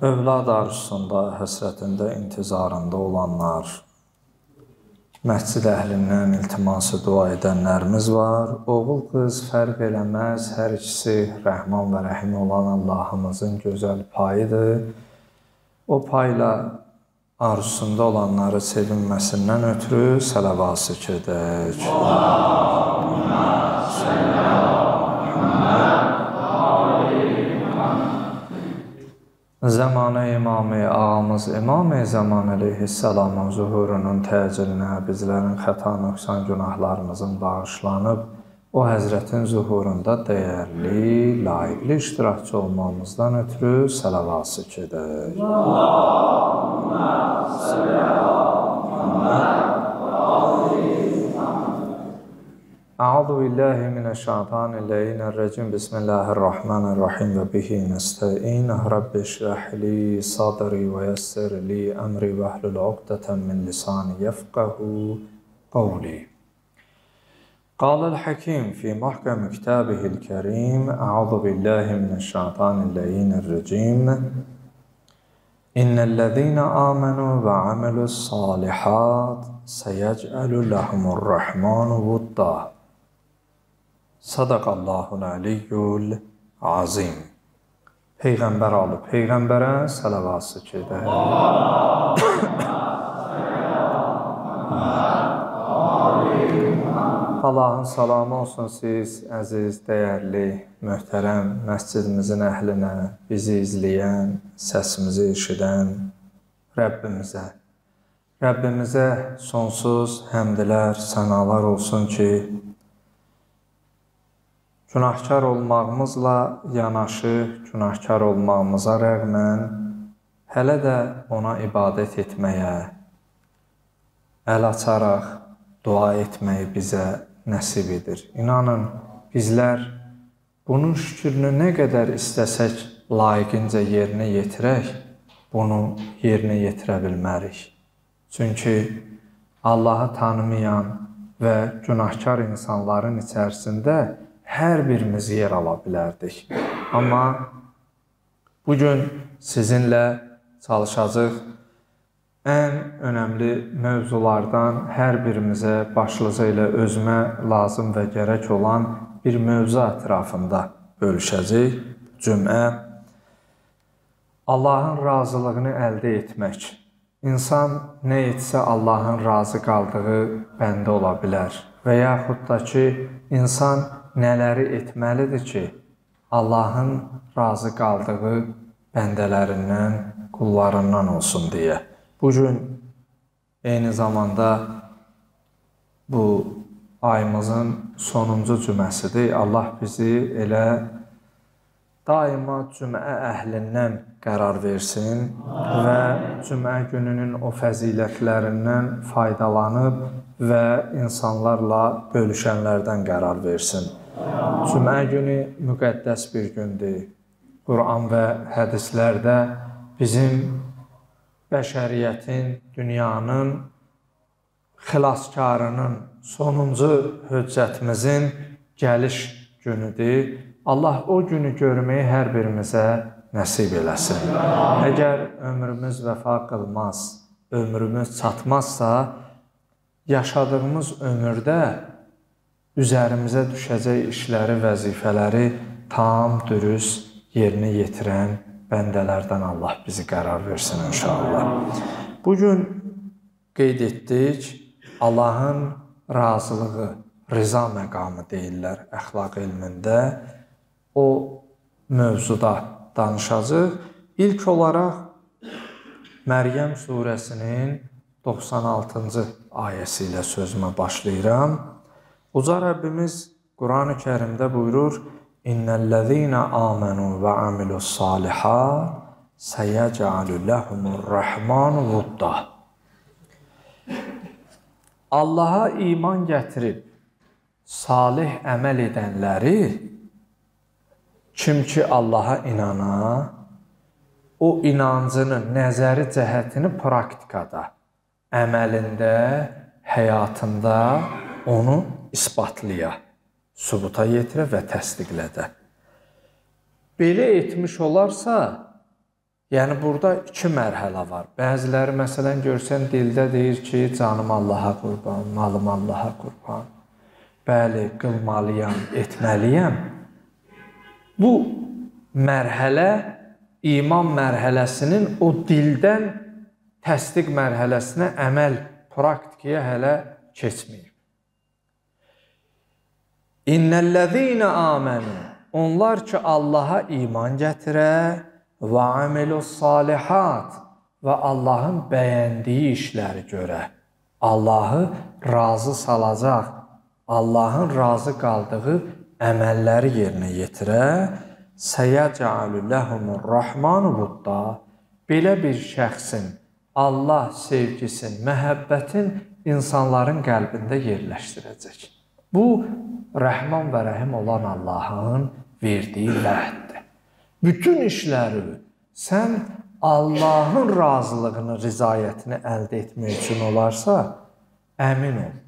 övlad arzusunda, həsrətində, intizarında olanlar, məscid əhlindən iltiması dua edənlərimiz var. Oğul, qız fərq eləməz, hər ikisi Rəhman və Rəhim olan Allahımızın gözəl payıdır. O payla arzusunda olanları sevinməsindən ötürü sələvat edək. Allahumma salli Zamanə imamı ağamız İmam Zaman əleyhissalamın zuhurunun təcilinə bizlərin xəta, nöqsan, günahlarımızın bağışlanıb o həzrətin zuhurunda dəyərli, layiqli iştirakçı olmamızdan ötürü sələvat edək. Allahumma salli ala أعوذ بالله من الشيطان اللعين الرجيم. بسم الله الرحمن الرحيم. وبه نستعين. رب اشرح لي صدري ويسر لي أمري. واحلل عقدة من لساني يفقه قولي. قال الحكيم في محكم كتابه الكريم أعوذ بالله من الشيطان اللعين الرجيم. إن الذين آمنوا وعملوا الصالحات سيجعل لهم الرحمن ودا Sadaqallahul aliyyul azim. Peyğəmbər alıb peyğəmbərə səlavat gedər. Allahın salamı olsun siz, əziz, dəyərli, möhtərəm məscidimizin əhlinə, bizi izləyən, səsimizi eşidən Rəbbimizə. Rəbbimizə sonsuz həmdlər, sənalar olsun ki, Günahkar olmağımızla yanaşı, günahkar olmağımıza rəğmən hələ də ona ibadət etməyə, əl açaraq dua etməyi bizə nəsib edir. İnanın, bizlər bunun şükrünü nə qədər istəsək layiqincə yerinə yetirək, bunu yerinə yetirə bilmərik. Çünki Allahı tanımayan və günahkar insanların içərisində hər birimiz yer ala bilərdik. Amma bu gün sizinlə çalışacağıq ən önəmli mövzulardan hər birimizə başlıca ilə özümə lazım və gərək olan bir mövzu ətrafında bölüşəcək. Cümə Allahın razılığını əldə etmək. İnsan nə etsə Allahın razı qaldığı bəndə ola bilər və yaxud da ki, insan nələri etməlidir ki, Allahın razı qaldığı bəndələrindən, qullarından olsun deyə. Bu gün eyni zamanda bu ayımızın sonuncu cüməsidir. Allah bizi elə daima cümə əhlindən qərar versin və cümə gününün o fəzilətlərindən faydalanıb və insanlarla bölüşənlərdən qərar versin. Cümə günü müqəddəs bir gündür. Quran və hədislərdə bizim bəşəriyyətin, dünyanın xilaskarının, sonuncu höccətimizin gəliş günüdür. Allah o günü görməyi hər birimizə nəsib eləsin. Əgər ömrümüz vəfa qılmaz, ömrümüz çatmazsa, yaşadığımız ömürdə üzərimizə düşəcək işləri, vəzifələri tam, dürüst yerinə yetirən bəndələrdən Allah bizi qərar versin inşallah. Bu gün qeyd etdik Allahın razılığı, rıza məqamı deyirlər əxlaq elmində o mövzuda danışacağıq. İlk olaraq Məryəm surəsinin 96-cı ayəsi ilə sözümə başlayıram. Uca Rəbbimiz Qurani Kərimdə buyurur: İnnellezîne âmenû və amilussâlihât səyəcəlu lehumur-rahmanu vudda. Allaha iman gətirib salih əməl edənləri Kim ki Allaha inana, o inancını, nəzəri cəhətini praktikada, əməlində, həyatında onu isbatlaya, sübuta yetirə və təsdiqlədə. Belə etmiş olarsa, Yəni burada iki mərhələ var. Bəziləri məsələn görsən dildə deyir ki, canım Allaha qurban, malım Allaha qurban. Bəli, qılmalıyam, etməliyəm. Bu mərhələ iman mərhələsinin o dildən təsdiq mərhələsinə əməl praktikaya hələ keçməyib. İnnellezîne amenu onlar ki Allaha iman gətirə və amilus salihat və Allahın bəyəndiyi işləri görə Allahı razı salacaq, Allahın razı qaldığı əməlləri yerinə yetirə, səyəcəalü ləhumur rahmanu budda belə bir şəxsin Allah sevgisin, məhəbbətin insanların qəlbində yerləşdirəcək. Bu Rəhman və Rəhim olan Allahın verdiyi vəddir. Bütün işləri sən Allahın razılığını, rizayətini əldə etmək üçün olarsa, əmin ol.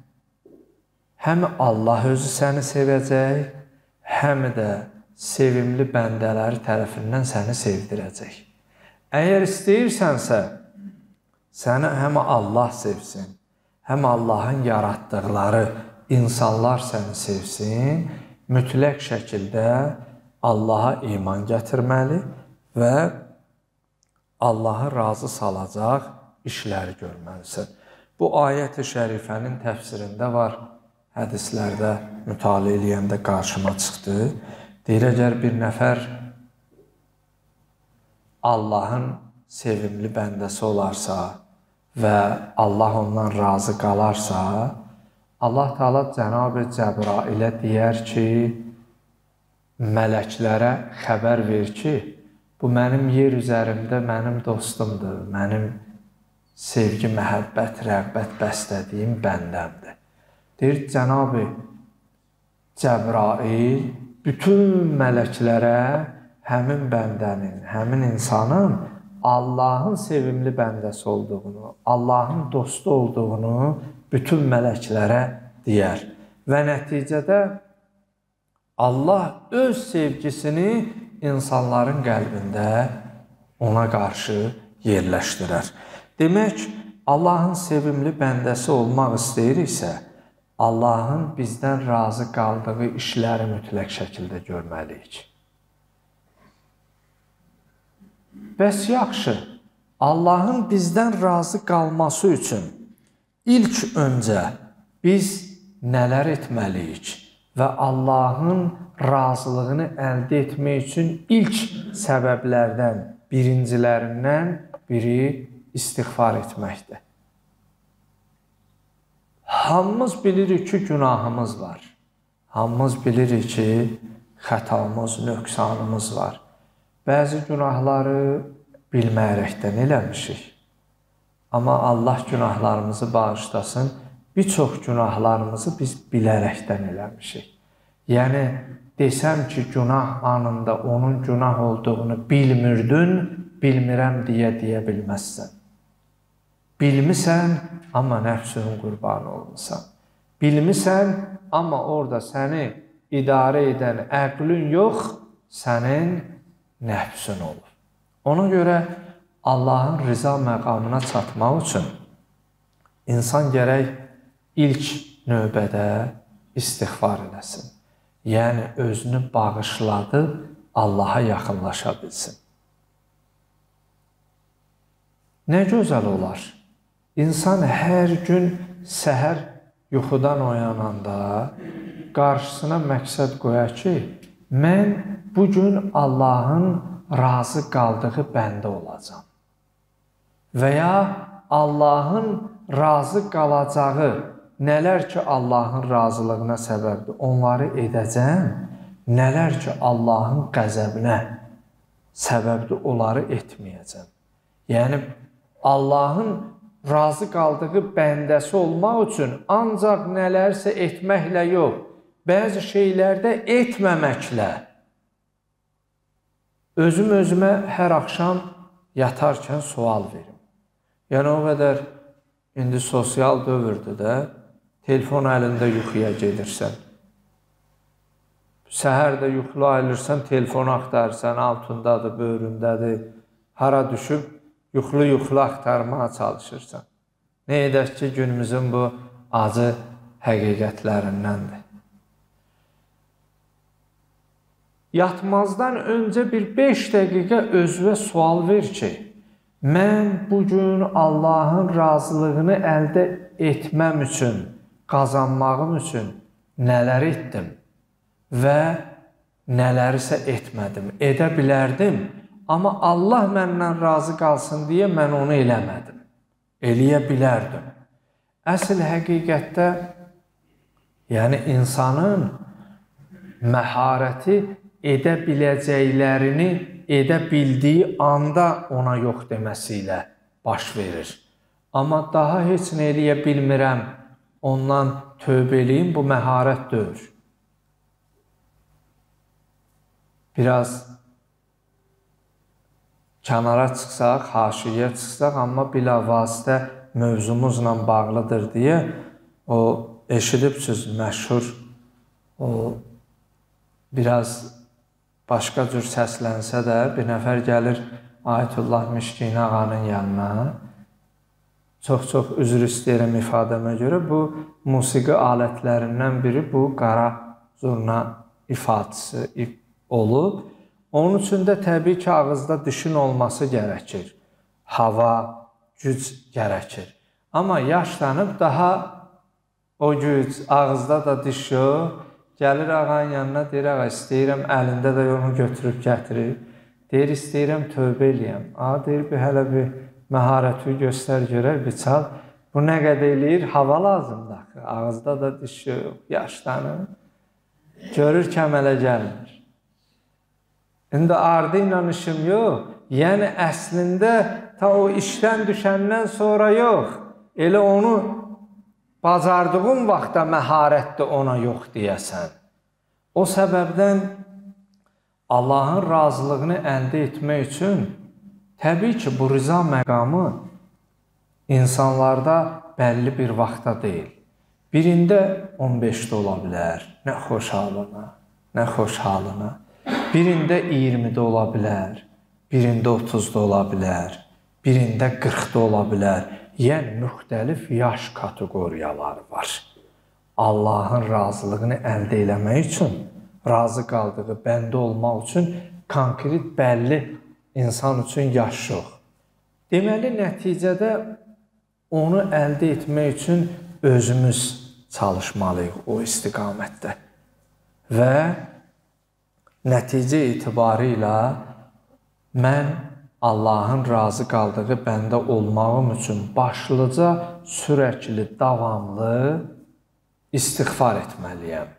Həm Allah özü səni sevəcək, həm də sevimli bəndələri tərəfindən səni sevdirəcək. Əgər istəyirsənsə, səni həm Allah sevsin, həm Allahın yaratdıqları insanlar səni sevsin, mütləq şəkildə Allaha iman gətirməli və Allahı razı salacaq işləri görməlisən. Bu ayət-i şərifənin təfsirində var. Hədislərdə mütaliə edəndə qarşıma çıxdı. Deyir, əgər bir nəfər Allahın sevimli bəndəsi olarsa və Allah ondan razı qalarsa, Allah Taala Cənab-ı Cəbrailə deyər ki, mələklərə xəbər ver ki, bu mənim yer üzərimdə mənim dostumdur, mənim sevgi, məhəbbət, rəğbət bəslədiyim bəndəmdir. Deyir Cənab-ı Cəbrail bütün mələklərə həmin bəndənin, həmin insanın Allahın sevimli bəndəsi olduğunu, Allahın dostu olduğunu bütün mələklərə deyər. Və nəticədə Allah öz sevgisini insanların qəlbində ona qarşı yerləşdirər. Demək, Allahın sevimli bəndəsi olmaq istəyiriksə, Allahın bizdən razı qaldığı işləri mütləq şəkildə görməliyik. Bəs yaxşı, Allahın bizdən razı qalması üçün ilk öncə biz nələr etməliyik və Allahın razılığını əldə etmək üçün ilk səbəblərdən birincilərindən biri istighfar etməkdir. Hamımız bilirik ki, günahımız var. Hamımız bilirik ki, xətamız, nöqsanımız var. Bəzi günahları bilməyərəkdən eləmişik. Amma Allah günahlarımızı bağışlasın. Bir çox günahlarımızı biz bilərəkdən eləmişik. Yəni desəm ki, günah anında onun günah olduğunu bilmirdin, bilmirəm deyə deyə bilməzsən. Bilmisən, amma nəfsinin qurbanı olmusan. Bilmisən, amma orada səni idarə edən əqlin yox, sənin nəfsin olur. Ona görə Allahın rıza məqamına çatmaq üçün insan gərək ilk növbədə istighfar eləsin. Yəni özünü bağışladıb Allaha yaxınlaşa bilsin. Nə gözəl olar. İnsan hər gün səhər yuxudan oyananda qarşısına məqsəd qoya ki, mən bu gün Allahın razı qaldığı bəndə olacam. Və ya Allahın razı qalacağı nələr ki Allahın razılığına səbəbdir, onları edəcəm. Nələr ki Allahın qəzəbinə səbəbdir, onları etməyəcəm. Yəni Allahın razı qaldığı bəndəsi olmaq üçün ancaq nələrsə etməklə yox, bəzi şeylərdə etməməklə özüm özümə hər axşam yatarkən sual verim. Yəni o qədər indi sosial dövrdür də, telefon əlində yuxuya gedirsən. Səhər də yuxulu ayılırsan, telefonu axtarırsan, altındadır, böyründədir hara düşüb yuxulu-yuxulu axtarmağa çalışırsan. Nə edək ki, günümüzün bu acı həqiqətlərindəndir. Yatmazdan öncə bir 5 dəqiqə özünə sual ver ki, mən bu gün Allahın razılığını əldə etməm üçün, qazanmağım üçün nələr etdim və nələrisə etmədim. Edə bilərdim, amma Allah məndən razı qalsın deyə mən onu eləmədim. Eləyə bilərdim. Əsl həqiqətdə yəni insanın məharəti edə biləcəklərini edə bildiyi anda ona yox deməsi ilə baş verir. Amma daha heç nə eləyə bilmirəm, ondan tövbə eləyim, bu məharət deyil. biraz kənara çıxsaq, haşiyə çıxsaq, amma bilavasitə mövzumuzla bağlıdır deyə o eşidibsiz məşhur o biraz başqa cür səslənsə də bir nəfər gəlir Ayətullah Mişkin ağanın yanına. Çox-çox üzr istəyirəm ifadəmə görə bu musiqi alətlərindən biri bu qara zurna ifadəsi, olub. Onun üçün də təbii ki, ağızda dişin olması gərəkir. Hava, güc gərəkir. Amma yaşlanıb daha o güc ağızda da diş yox. Gəlir ağanın yanına deyir, ağa istəyirəm, əlində də onu götürüb gətirir. Deyir, istəyirəm tövbə eləyəm. A, deyir, bir hələ bir məharəti göstər görək, bir çal. Bu nə qədər eləyir? Hava lazımdır axı. Ağızda da diş yox, yaşlanıb. Görür ki, əmələ gəlmir. İndi ardı ilə işim yox. Yəni əslində ta o işdən düşəndən sonra yox. Elə onu bacardığın vaxtda məharətdə ona yox deyəsən. O səbəbdən Allahın razılığını əldə etmək üçün təbii ki, bu rıza məqamı insanlarda bəlli bir vaxtda deyil. Birində 15-də ola bilər. Nə xoş halına, nə xoş halına. Birində 20-də ola bilər, birində 30-da ola bilər, birində 40-da ola bilər. Yəni müxtəlif yaş kateqoriyaları var. Allahın razılığını əldə etmək üçün, razı qaldığı bəndə olmaq üçün konkret bəlli insan üçün yaş yox. Deməli nəticədə onu əldə etmək üçün özümüz çalışmalıyıq o istiqamətdə. Və Nəticə etibarilə mən Allahın razı qaldığı bəndə olmağım üçün başlıca sürəkli, davamlı istighfar etməliyəm.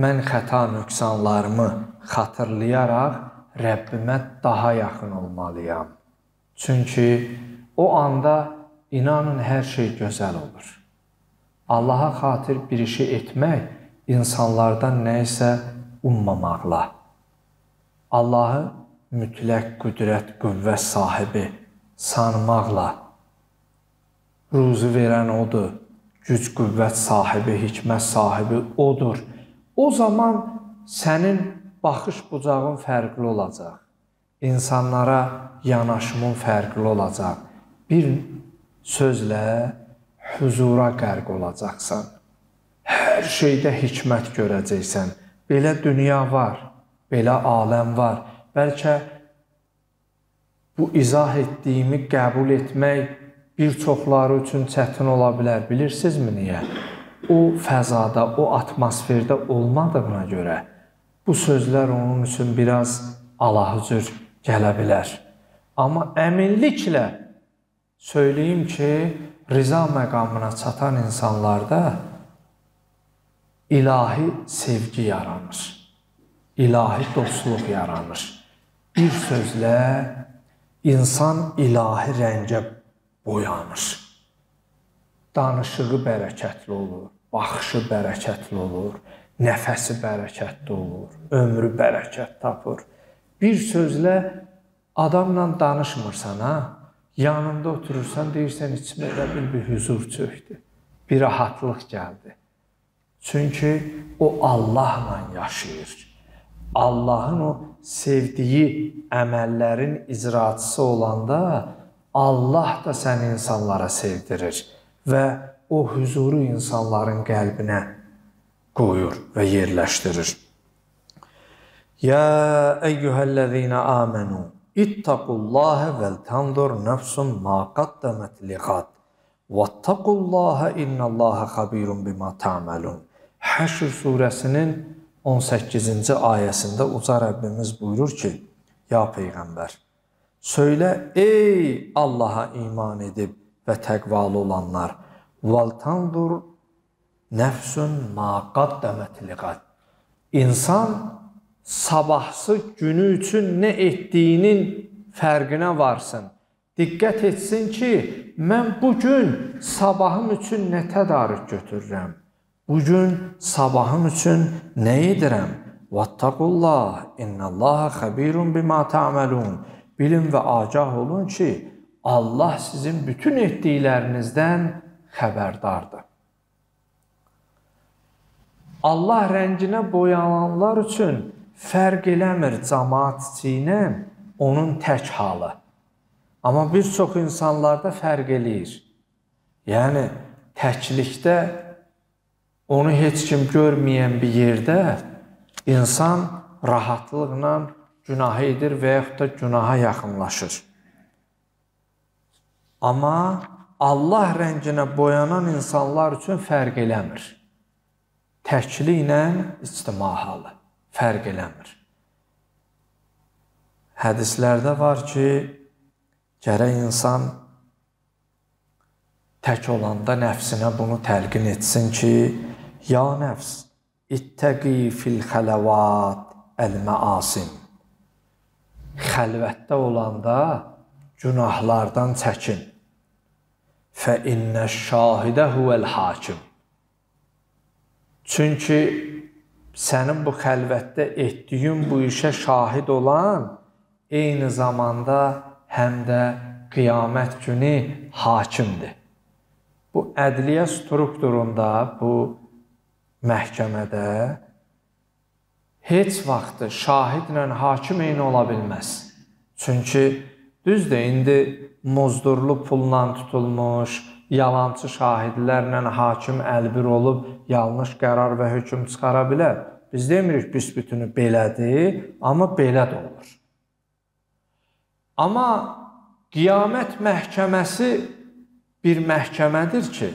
Mən xəta nöqsanlarımı xatırlayaraq Rəbbimə daha yaxın olmalıyam. Çünki o anda inanın hər şey gözəl olur. Allaha xatir bir işi etmək insanlardan nə isə ummamaqla Allahı mütləq qüdrət, qüvvət sahibi sanmaqla ruzu verən odur, güc, qüvvət sahibi, hikmət sahibi odur. O zaman sənin baxış bucağın fərqli olacaq. İnsanlara yanaşımın fərqli olacaq. Bir sözlə huzura qərq olacaqsan. Hər şeydə hikmət görəcəksən Belə dünya var, belə aləm var. Bəlkə bu izah etdiyimi qəbul etmək bir çoxları üçün çətin ola bilər. Bilirsinizmi niyə? O fəzada, o atmosferdə olmadığına görə bu sözlər onun üçün biraz alahücür gələ bilər. Amma əminliklə söyləyim ki, rıza məqamına çatan insanlarda ilahi sevgi yaranır. İlahi dostluq yaranır. Bir sözlə insan ilahi rəngə boyanır. Danışığı bərəkətli olur, baxışı bərəkətli olur, nəfəsi bərəkətli olur, ömrü bərəkət tapır. Bir sözlə adamla danışmırsan ha, yanında oturursan deyirsən içimə elə bir huzur çökdü. Bir rahatlıq gəldi. Çünki o Allahla yaşayır. Allahın o sevdiyi əməllərin icraçısı olanda Allah da səni insanlara sevdirir və o huzuru insanların qəlbinə qoyur və yerləşdirir. Ya eyyuhellezina amenu ittaqullaha vel tanzur nefsun ma qaddamat liqad Vattaqullaha innallaha xabirun bima ta'malun. Həşr surəsinin 18-ci ayəsində uca Rəbbimiz buyurur ki: Ya peyğəmbər, söylə ey Allaha iman edib və təqvalı olanlar, val tanzur nəfsun ma qaddamat liqad. İnsan sabahsı günü üçün nə etdiyinin fərqinə varsın. Diqqət etsin ki, mən bu gün sabahım üçün nə tədarük götürürəm? Bu gün sabahım üçün nə edirəm? Vattaqullah, innallaha xabirun bima ta'malun. Bilin və agah olun ki, Allah sizin bütün etdiklərinizdən xəbərdardır. Allah rənginə boyananlar üçün fərq eləmir cəmaat içinə onun tək halı. Amma bir çox insanlarda fərq eləyir. Yəni təklikdə onu heç kim görməyən bir yerdə insan rahatlıqla günah edir və yaxud da günaha yaxınlaşır. Amma Allah rənginə boyanan insanlar üçün fərq eləmir. Təkliklə ictima halı fərq eləmir. Hədislərdə var ki, Gərək insan tək olanda nəfsinə bunu təlqin etsin ki, ya nəfs, ittəqi fil xələvat əl-məasim. Xəlvətdə olanda günahlardan çəkin. Fə innə şahidə huvəl hakim. Çünki sənin bu xəlvətdə etdiyin bu işə şahid olan eyni zamanda həm də qiyamət günü hakimdir. Bu ədliyyə strukturunda, bu məhkəmədə heç vaxt şahidlə hakim eyni ola bilməz. Çünki düzdür, indi muzdurlu pulla tutulmuş, yalançı şahidlərlə hakim əlbir olub yanlış qərar və hökm çıxara bilər. Biz demirik büsbütünü belədir, amma belə də olur. Amma qiyamət məhkəməsi bir məhkəmədir ki,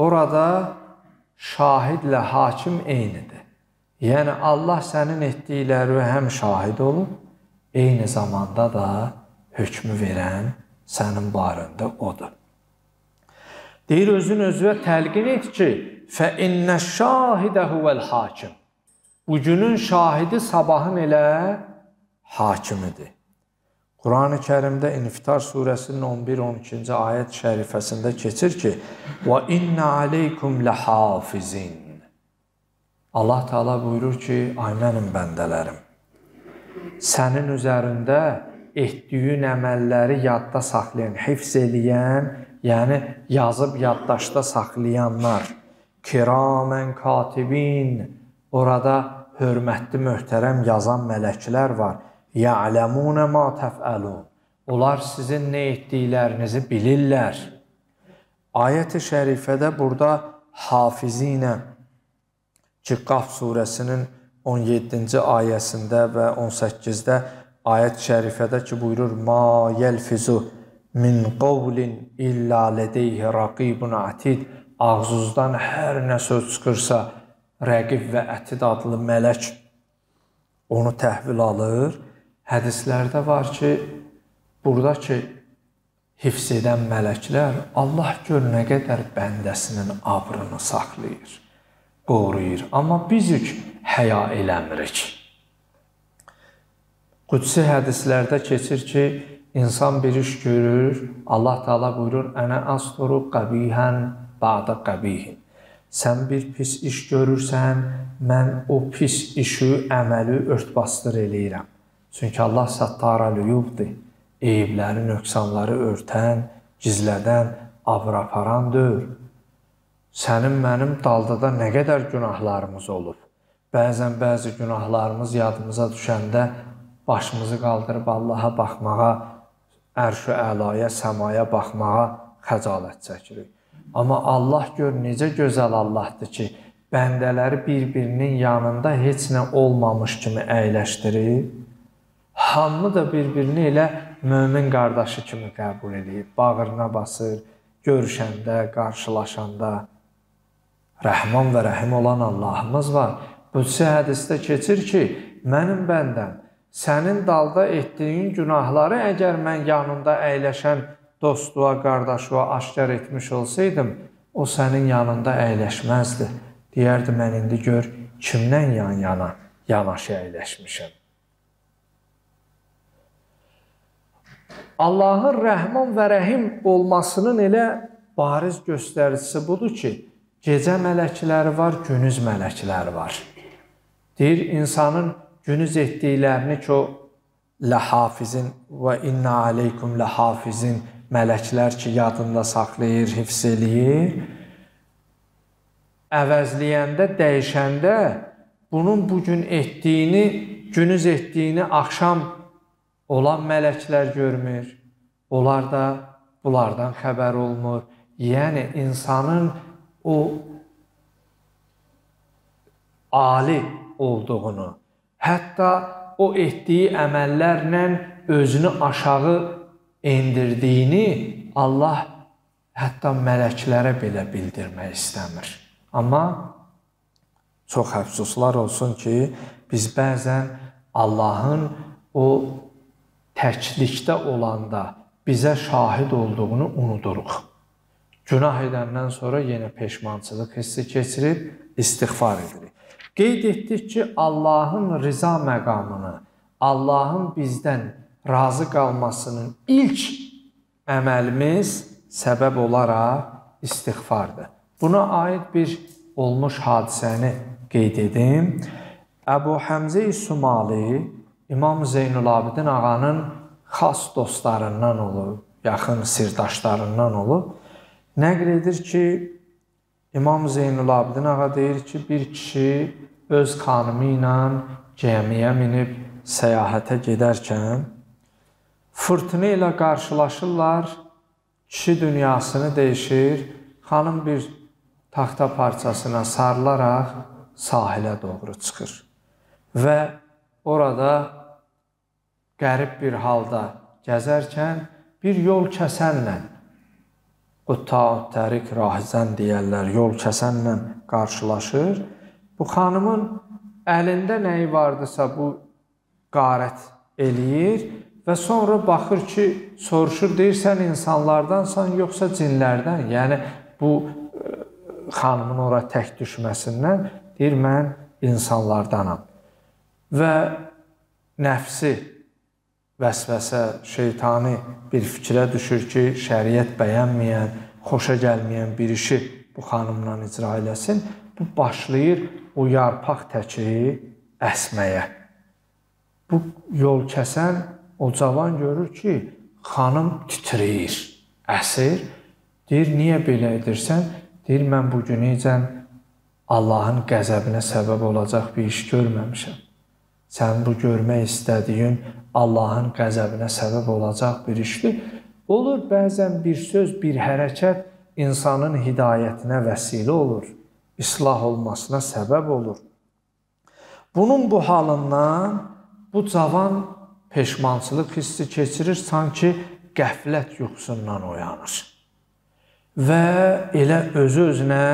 orada şahidlə hakim eynidir. Yəni Allah sənin etdikləri həm şahid olub, eyni zamanda da hökmü verən sənin barəndə odur. Deyir özün özünə təlqin et ki, fə innə şahidə huvel hakim. Bu günün şahidi sabahın elə hakimidir. Qurani Kərimdə İnfitar surəsinin 11-12-ci ayət şərifəsində keçir ki: "Və inna aleykum lahafizin." Allah Taala buyurur ki: "Ay mənim bəndələrim, sənin üzərində etdiyin əməlləri yadda saxlayan, hifz eləyən, yəni yazıb yaddaşda saxlayanlar, kiramən katibin, orada hörmətli, möhtərəm yazan mələklər var." Ya'lemune ma tef'alun. Onlar sizin nə etdiklərinizi bilirlər. Ayət-i şərifədə burada hafizinə ki, Qaf surəsinin 17-ci ayəsində və 18-də ayət-i şərifədə ki, buyurur: "Ma yelfizu min qawlin illa ledeyhi raqibun atid." Ağzınızdan hər nə söz çıxırsa, rəqib və ətid adlı mələk onu təhvil alır Hədislərdə var ki, buradakı hifz edən mələklər Allah gör nə qədər bəndəsinin abrını saxlayır, qoruyur. Amma biz yük həya eləmirik. Qudsi hədislərdə keçir ki, insan bir iş görür, Allah Taala buyurur: "Ənə asturu qabihən ba'da qabihin." Sən bir pis iş görürsən, mən o pis işi, əməli ört-basdır eləyirəm. Çünki Allah sattar lüyubdur. Eyibləri, nöqsanları örtən, gizlədən, abır aparan deyil. Sənin mənim dalda da nə qədər günahlarımız olub. bəzən bəzi günahlarımız yadımıza düşəndə başımızı qaldırıb Allaha baxmağa, ərş-ü əlaya, səmaya baxmağa xəcalət çəkirik. Amma Allah gör necə gözəl Allahdır ki, bəndələri bir-birinin yanında heç nə olmamış kimi əyləşdirib, hamını da bir-birini elə mömin qardaşı kimi qəbul edib, bağrına basır, görüşəndə, qarşılaşanda Rəhman və Rəhim olan Allahımız var. Qudsi hədisdə keçir ki, mənim bəndəm sənin dalda etdiyin günahları əgər mən yanında əyləşən dostuğa, qardaşığa aşkar etmiş olsaydım, o sənin yanında əyləşməzdi. Deyərdi mən indi gör kimdən yan-yana yanaşı əyləşmişəm. Allahın Rəhman və Rəhim olmasının elə bariz göstəricisi budur ki, gecə mələkləri var, günüz mələkləri var. Deyir, insanın günüz etdiklərini ki, o ləhafizin və inna aleykum ləhafizin mələklər ki, yadında saxlayır, hifz eləyir. Əvəzləyəndə, dəyişəndə bunun bu gün etdiyini, günüz etdiyini axşam olan mələklər görmür. Onlar da bunlardan xəbər olmur. Yəni insanın o ali olduğunu, hətta o etdiyi əməllərlə özünü aşağı endirdiyini Allah hətta mələklərə belə bildirmək istəmir. Amma çox əfsuslar olsun ki, biz bəzən Allahın o təklikdə olanda bizə şahid olduğunu unuduruq. Günah edəndən sonra yenə peşmançılıq hissi keçirib istighfar edirik. Qeyd etdik ki, Allahın rıza məqamını, Allahın bizdən razı qalmasının ilk əməlimiz səbəb olaraq istighfardır. Buna aid bir olmuş hadisəni qeyd edim. Əbu Həmzə Sumali İmam Zeynulabidin ağanın xas dostlarından olub, yaxın sirdaşlarından olub. Nəql edir ki, İmam Zeynulabidin ağa deyir ki, bir kişi öz xanımı ilə gəmiyə minib səyahətə gedərkən fırtına ilə qarşılaşırlar. Kişi dünyasını dəyişir. Xanım bir taxta parçasına sarılaraq sahilə doğru çıxır. Və orada qərib bir halda gəzərkən bir yol kəsənlə Qutta tərik rahizən deyərlər, yol kəsənlə qarşılaşır. Bu xanımın əlində nəyi vardısa bu qarət eləyir və sonra baxır ki, soruşur, deyirsən insanlardansan yoxsa cinlərdən? Yəni bu e, xanımın ora tək düşməsindən deyir mən insanlardanam. Və nəfsi vəsvəsə, şeytani bir fikrə düşür ki, şəriət bəyənməyən, xoşa gəlməyən bir işi bu xanımla icra eləsin. Bu başlayır o yarpaq təki əsməyə. Bu yol kəsən o cavan görür ki, xanım titrəyir, əsir. Deyir, niyə belə edirsən? Deyir, mən bu günəcən Allahın qəzəbinə səbəb olacaq bir iş görməmişəm. Sən bu görmək istədiyin Allahın qəzəbinə səbəb olacaq bir işdir. Olur bəzən bir söz, bir hərəkət insanın hidayətinə vəsilə olur, islah olmasına səbəb olur. Bunun bu halından bu cavan peşmançılıq hissi keçirir, sanki qəflət yuxusundan oyanır. Və elə özü-özünə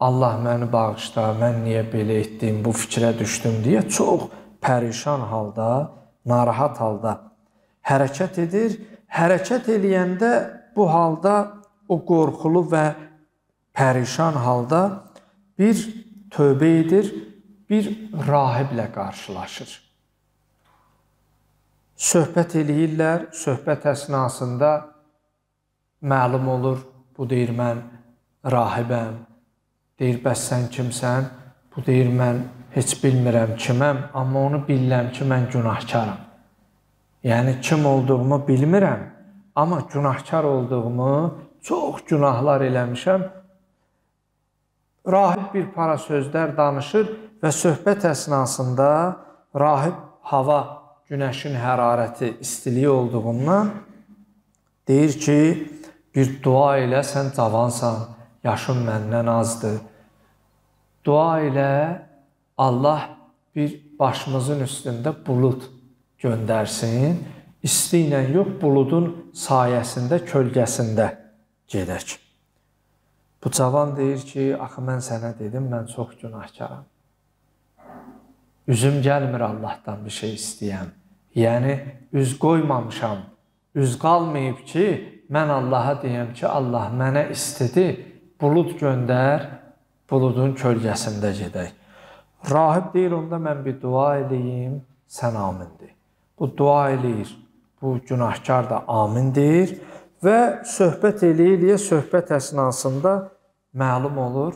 Allah məni bağışla, mən niyə belə etdim, bu fikrə düşdüm deyə çox pərişan halda narahat halda hərəkət edir. Hərəkət eləyəndə bu halda o qorxulu və pərişan halda bir tövbə edir, bir rahiblə qarşılaşır. Söhbət eləyirlər, söhbət əsnasında məlum olur, bu deyir mən rahibəm. Deyir bəs sən kimsən? Bu deyir mən heç bilmirəm kiməm, amma onu bilirəm ki, mən günahkaram. Yəni kim olduğumu bilmirəm, amma günahkar olduğumu, çox günahlar eləmişəm. Rahib bir para sözlər danışır və söhbət əsnasında rahib hava, günəşin hərarəti, istiliyi olduğundan deyir ki, bir dua ilə sən cavansan, yaşın məndən azdır. Dua ilə Allah bir başımızın üstündə bulud göndərsin. İsti ilə yox, buludun sayəsində, kölgəsində gedək. Bu cavan deyir ki, axı mən sənə dedim, mən çox günahkaram. Üzüm gəlmir Allahdan bir şey istəyəm. Yəni üz qoymamışam. Üz qalmayıb ki, mən Allaha deyəm ki, Allah mənə istedi, bulud göndər, buludun kölgəsində gedək. Rahib deyir, onda mən bir dua eləyim, sən amin de. Bu dua eləyir. Bu günahkar da amin deyir və söhbət eləyə-eləyə söhbət əsnasında məlum olur,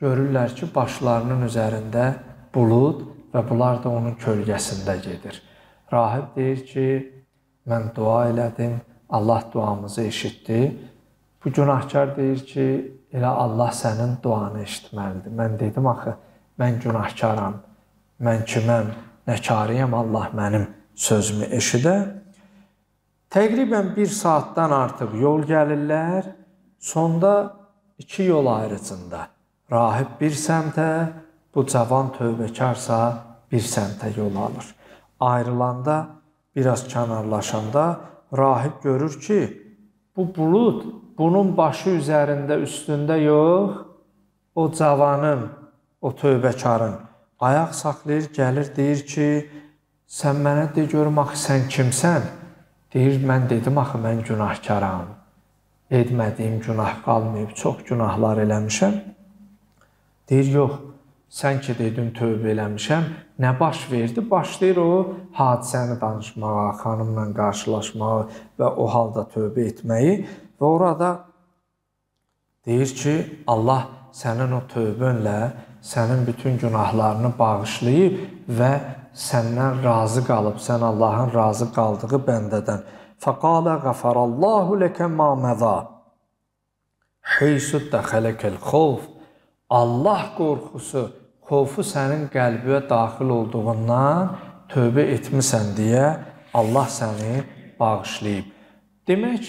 görürlər ki, başlarının üzərində bulud və bunlar da onun kölgəsində gedir. Rahib deyir ki, mən dua elədim, Allah duamızı eşitdi. Bu günahkar deyir ki, elə Allah sənin duanı eşitməlidir. Mən dedim axı, mən günahkaram. Mən kiməm? Nəkarıyam, Allah mənim sözümü eşidə. Təqribən 1 saatdan artıq yol gəlirlər. Sonda iki yol ayrıcında rahib bir səmtə, Bu cavan tövbəkarsa bir səmtə yol alır. Ayrılanda, biraz kənarlaşanda rahib görür ki, bu bulud bunun başı üzərində, üstündə yox, o cavanın, o tövbəkarın ayaq saxlayır, gəlir, deyir ki, sən mənə de görüm axı sən kimsən? Deyir, mən dedim axı mən günahkaram. Etmədiyim günah qalmayıb, çox günahlar eləmişəm. Deyir, yox, sən ki dedin tövbə eləmişəm, nə baş verdi? Başlayır o hadisəni danışmağa, xanımla qarşılaşmağı və o halda tövbə etməyi və orada deyir ki, Allah sənin o tövbənlə sənin bütün günahlarını bağışlayıb və səndən razı qalıb, sən Allahın razı qaldığı bəndədən. Faqala ghafarallahu laka ma madha. Haysu dakhalakal xawf. Allah qorxusu xofu sənin qəlbinə daxil olduğundan tövbə etmisən deyə Allah səni bağışlayıb. Demək,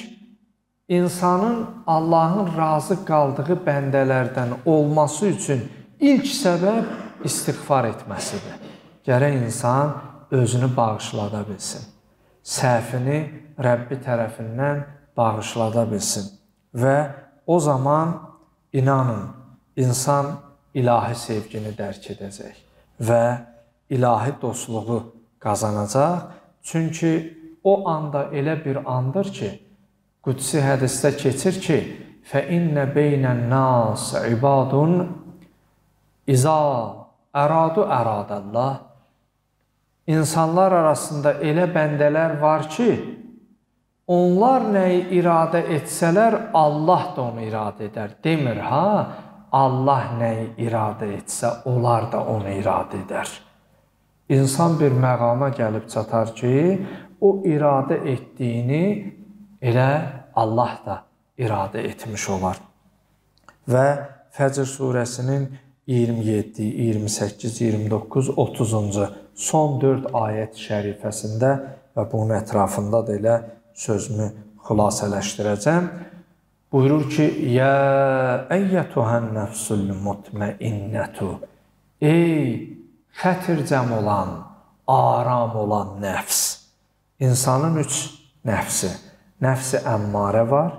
insanın Allahın razı qaldığı bəndələrdən olması üçün ilk səbəb istighfar etməsidir. Gərək insan özünü bağışlada bilsin. Səhvini Rəbbi tərəfindən bağışlada bilsin və o zaman inanın, insan ilahi sevgini dərk edəcək və ilahi dostluğu qazanacaq. Çünki o anda elə bir andır ki, qudsi hədisdə keçir ki, fə innə beynən nas ibadun iza əradu əradəllah İnsanlar arasında elə bəndələr var ki, onlar nəyi iradə etsələr, Allah da onu iradə edər. Demir ha, Allah nəyi iradə etsə, onlar da onu iradə edər. İnsan bir məqama gəlib çatar ki, o iradə etdiyini elə Allah da iradə etmiş olar. Və Fəcr surəsinin 27, 28, 29, 30-cu son 4 ayət şərifəsində və bunun ətrafında da elə sözümü xülasələşdirəcəm. Buyurur ki, "Ya eyyatuhan nefsul mutmainnatu" Ey xətircəm olan, aram olan nəfs. İnsanın üç nəfsi. Nəfsi əmmarə var,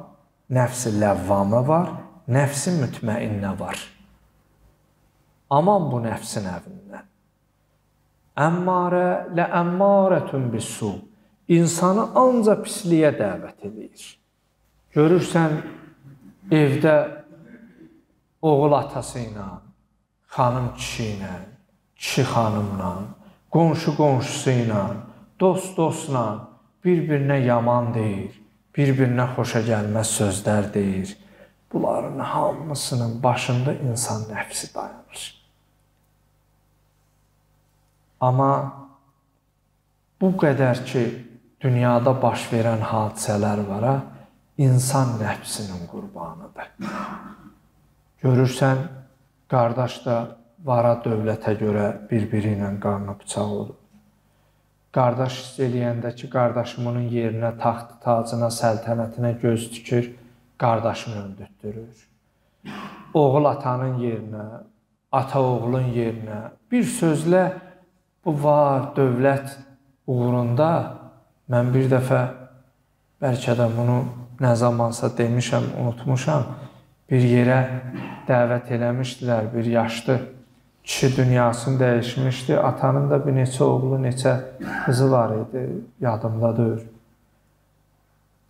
nəfsi ləvvamə var, nəfsi mütməinnə var. Aman bu nəfsin əvindən. Əmmarə lə əmmarətun bisu. İnsanı ancaq pisliyə dəvət edir. Görürsən, evdə oğul atası ilə, xanım kişi ilə, kişi xanımla, qonşu qonşusu ilə, dost dostla bir-birinə yaman deyir, bir-birinə xoşa gəlməz sözlər deyir. Bunların hamısının başında insan nəfsi dayanır. Amma bu qədər ki, dünyada baş verən hadisələr var, ha, insan nəfsinin qurbanıdır. Görürsən, qardaş da vara dövlətə görə bir-biri ilə qarnı bıçaq olur. Qardaş hiss eləyəndə ki, qardaşımın yerinə, taxt tacına, səltənətinə göz tikir, qardaşını öldürtdürür. Oğul atanın yerinə, ata oğlun yerinə bir sözlə bu var, dövlət uğrunda mən bir dəfə bəlkə də bunu nə zamansa demişəm, unutmuşam. Bir yerə dəvət eləmişdilər, bir yaşlı kişi dünyasını dəyişmişdi. Atanın da bir neçə oğlu, neçə qızı var idi, yadımda deyil.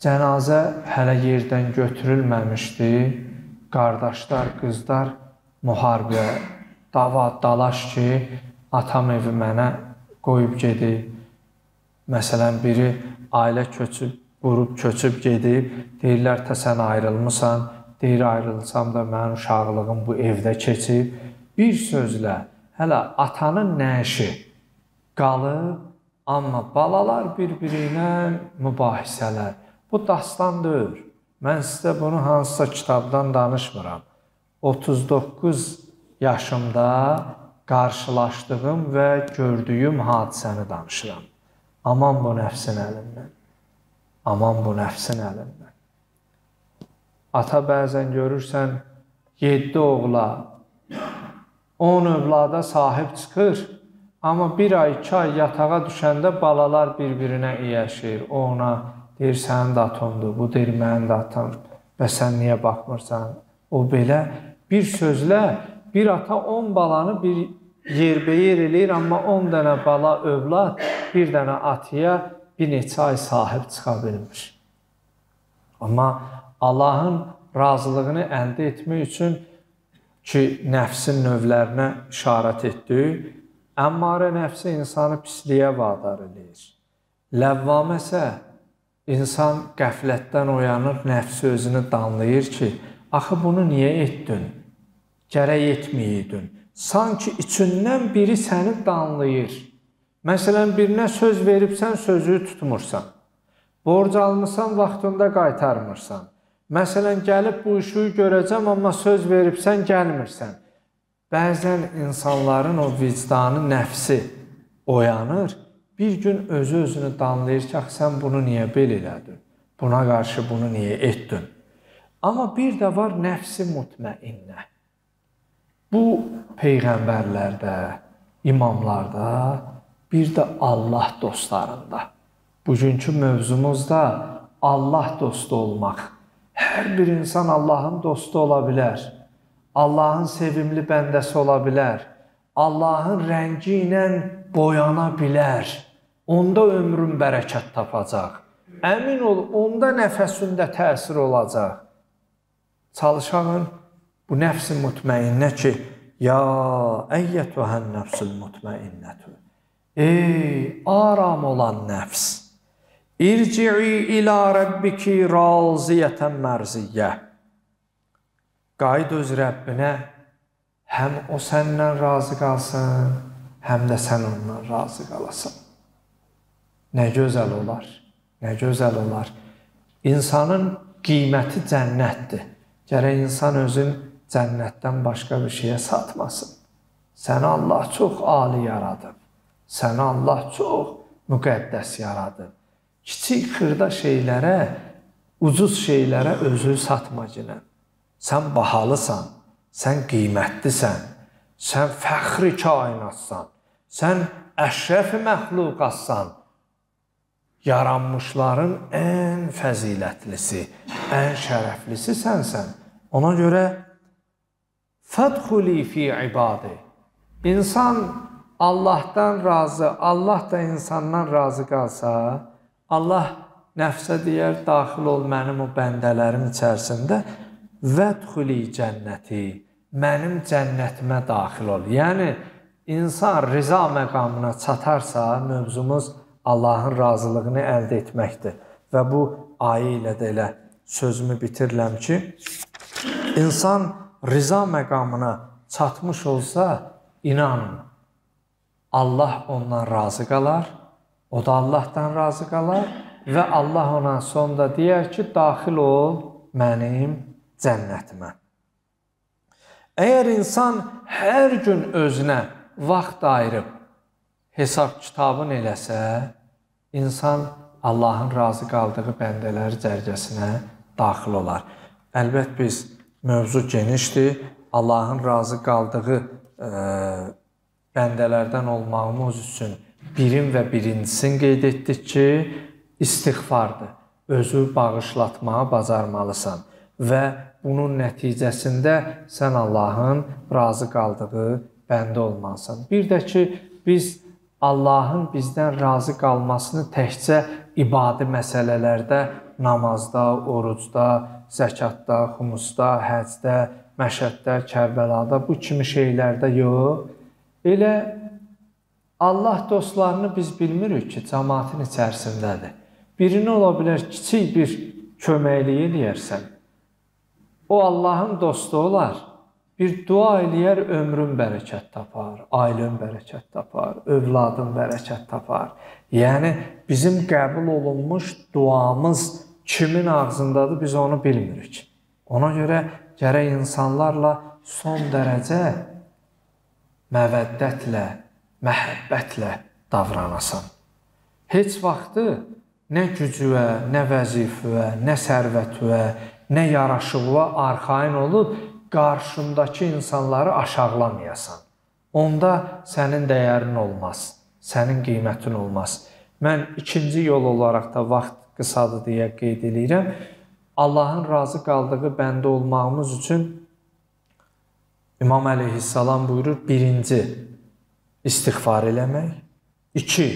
Cənazə hələ yerdən götürülməmişdi. Qardaşlar, qızlar müharibə, dava, dalaş ki, atam evi mənə qoyub gedib. Məsələn, biri ailə köçüb, qurub köçüb gedib, deyirlər tə sən ayrılmısan, deyir ayrılsam da mənim uşaqlığım bu evdə keçib. Bir sözlə, hələ atanın nəşi qalıb, amma balalar bir-biri ilə mübahisələr. Bu dastan deyil. Mən sizə bunu hansısa kitabdan danışmıram. 39 yaşımda qarşılaşdığım və gördüyüm hadisəni danışıram. Aman bu nəfsin əlindən. Aman bu nəfsin əlindən. Ata bəzən görürsən 7 oğula 10 övlada sahib çıxır, amma bir ay, iki ay yatağa düşəndə balalar bir-birinə iyəşir. O ona deyir, sənin də atondur, bu deyir, mənim də atam. Və sən niyə baxmırsan? O belə bir sözlə bir ata 10 balanı bir yerbəyer eləyir, amma 10 dənə bala övlad bir dənə atıya bir neçə ay sahib çıxa bilmir. Amma Allahın razılığını əldə etmək üçün ki, nəfsin növlərinə işarət etdi. Əmmarə nəfsi insanı pisliyə vadar edir. Ləvvamə isə insan qəflətdən oyanır, nəfsi özünü danlayır ki, axı bunu niyə etdin? Gərək etməyiydin. Sanki içindən biri səni danlayır. Məsələn, birinə söz veribsən, sözü tutmursan. Borc almısan, vaxtında qaytarmırsan. Məsələn, gəlib bu işi görəcəm, amma söz veribsən, gəlmirsən. Bəzən insanların o vicdanı, nəfsi oyanır. Bir gün özü özünü danlayır ki, sən bunu niyə belə elədin? Buna qarşı bunu niyə etdin? Amma bir də var nəfsi mutmainnə. Bu peyğəmbərlərdə, imamlarda, bir də Allah dostlarında. Bugünkü mövzumuz da Allah dostu olmaq. Hər bir insan Allahın dostu ola bilər. Allahın sevimli bəndəsi ola bilər. Allahın rəngi ilə boyana bilər. Onda ömrün bərəkət tapacaq. Əmin ol, onda nəfəsində təsir olacaq. Çalışanın bu nəfs-i mutmainnə ki, ya əyyətühən nəfsul mutmainnətü. Ey aram olan nəfs. İrci'i ila rabbiki raziyatan mərziyyə. Qayıt öz Rəbbinə, həm o səndən razı qalsın, həm də sən ondan razı qalasan. Nə gözəl olar, nə gözəl olar. İnsanın qiyməti cənnətdir. Gərək insan özün cənnətdən başqa bir şeyə satmasın. Səni Allah çox ali yaradıb. Səni Allah çox müqəddəs yaradıb. Kiçik xırda şeylərə, ucuz şeylərə özünü satma ginən. Sən bahalısan, sən qiymətlisən, sən fəxri kainatsan, sən əşrəfi məxluqatsan. Yaranmışların ən fəzilətlisi, ən şərəflisi sənsən. Ona görə fədxuli fi ibadi. İnsan Allahdan razı, Allah da insandan razı qalsa, Allah nəfsə deyər, daxil ol mənim o bəndələrim içərisində vədxuli cənnəti, mənim cənnətimə daxil ol. Yəni insan rıza məqamına çatarsa, mövzumuz Allahın razılığını əldə etməkdir. Və bu ayə ilə də elə sözümü bitirirəm ki, insan rıza məqamına çatmış olsa, inanın, Allah ondan razı qalar O da Allahdan razı qalar və Allah ona sonda deyər ki, daxil ol mənim cənnətimə. Əgər insan hər gün özünə vaxt ayırıb hesab kitabın eləsə, insan Allahın razı qaldığı bəndələri cərgəsinə daxil olar. Əlbət biz mövzu genişdir. Allahın razı qaldığı ə, bəndələrdən olmağımız üçün birin və birincisini qeyd etdik ki, istighfardır. Özü bağışlatmağı bacarmalısan və bunun nəticəsində sən Allahın razı qaldığı bəndə olmalısan. Bir də ki, biz Allahın bizdən razı qalmasını təkcə ibadi məsələlərdə, namazda, orucda, zəkatda, xumusda, həcdə, Məşəddə, Kərbəlada bu kimi şeylərdə yox. Elə Allah dostlarını biz bilmirik ki, cəmaətin içərisindədir. Birini ola bilər kiçik bir köməklik eləyərsən. O Allahın dostu olar. Bir dua eləyər, ömrün bərəkət tapar, ailən bərəkət tapar, övladın bərəkət tapar. Yəni bizim qəbul olunmuş duamız kimin ağzındadır biz onu bilmirik. Ona görə gərək insanlarla son dərəcə məvəddətlə, məhəbbətlə davranasan. Heç vaxtı nə gücüvə, nə vəzifəyə, nə sərvətə, nə yaraşıqlığa arxayın olub qarşındakı insanları aşağılamayasan. Onda sənin dəyərin olmaz, sənin qiymətin olmaz. Mən ikinci yol olaraq da vaxt qısadır deyə qeyd edirəm. Allahın razı qaldığı bəndə olmağımız üçün İmam əleyhissalam buyurur, birinci istighfar eləmək, iki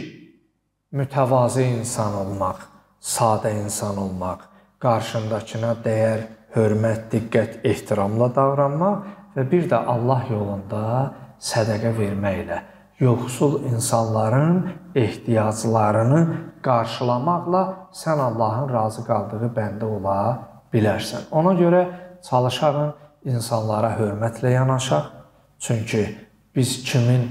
mütəvazi insan olmaq, sadə insan olmaq, qarşındakına dəyər hörmət, diqqət, ehtiramla davranmaq və bir də Allah yolunda sədaqə verməklə yoxsul insanların ehtiyaclarını qarşılamaqla sən Allahın razı qaldığı bəndə ola bilərsən. Ona görə çalışağın insanlara hörmətlə yanaşaq. Çünki biz kimin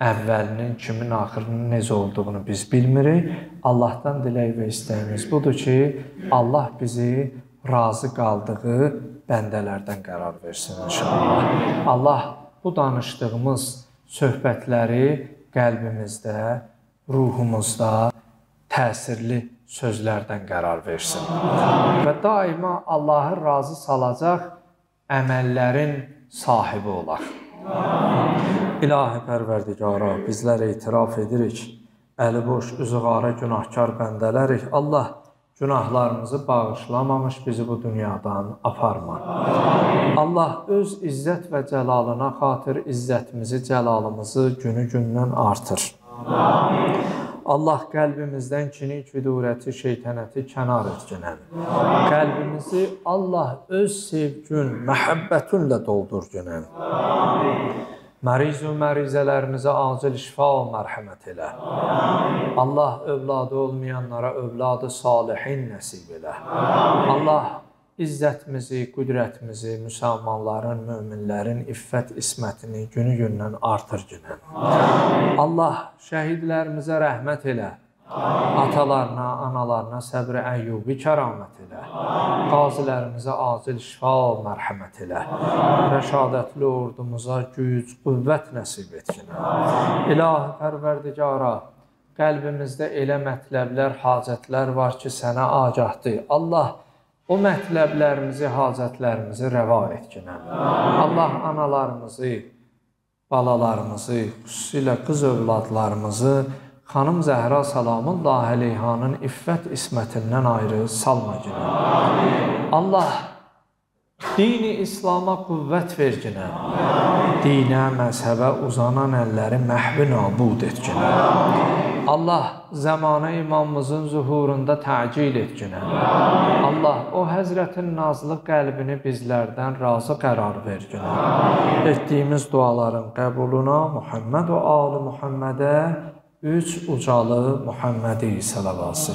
əvvəlinin, kimin axırının necə olduğunu biz bilmirik. Allahdan dilək və istəyimiz budur ki, Allah bizi razı qaldığı bəndələrdən qərar versin inşallah. Allah bu danışdığımız söhbətləri qəlbimizdə, ruhumuzda təsirli sözlərdən qərar versin. Və daima Allahı razı salacaq əməllərin sahibi olaq. İlahi Pərverdigara, bizlər etiraf edirik, əli boş, üzü qara günahkar bəndələrik. Allah Günahlarımızı bağışlamamış bizi bu dünyadan aparma. Allah öz izzət və cəlalına xatir izzətimizi, cəlalımızı günü-gündən artır. Allah qəlbimizdən kini, küdurəti, şeytanəti kənar etginən. Qəlbimizi Allah öz sevgün, məhəbbətinlə doldur günən. Amin. Məriz və mərizələrimizə acil şifa və mərhəmət elə. Amin. Allah övladı olmayanlara övladı salihin nəsib elə. Amin. Allah izzətimizi, qüdrətimizi, müsəlmanların, möminlərin iffət ismətini günü-gündən artır. Amin. Allah şəhidlərimizə rəhmət elə. Atalarına, analarına səbr-i əyyubi kəramət elə. Qazilərimizə acil şifa, mərhəmət elə. Rəşadətli ordumuza güc, qüvvət nəsib etkin. İlahi pərverdigara, qəlbimizdə elə mətləblər, hacətlər var ki, sənə agahdır. Allah o mətləblərimizi, hacətlərimizi rəva etkinə. Allah analarımızı, balalarımızı, xüsusilə qız övladlarımızı xanım Zəhra salamullah əleyhanın iffət ismətindən ayrı salma günə. Allah dini İslam'a qüvvət ver günə. Dinə, məzhəbə uzanan əlləri məhvi nabud et günə. Allah zamanı imamımızın zuhurunda təcil et günə. Allah o Həzrətin nazlı qəlbini bizlərdən razı qərar ver günə. Etdiyimiz duaların qəbuluna Muhammed və ali Muhammedə üç ucalı Muhammədi salavat-ı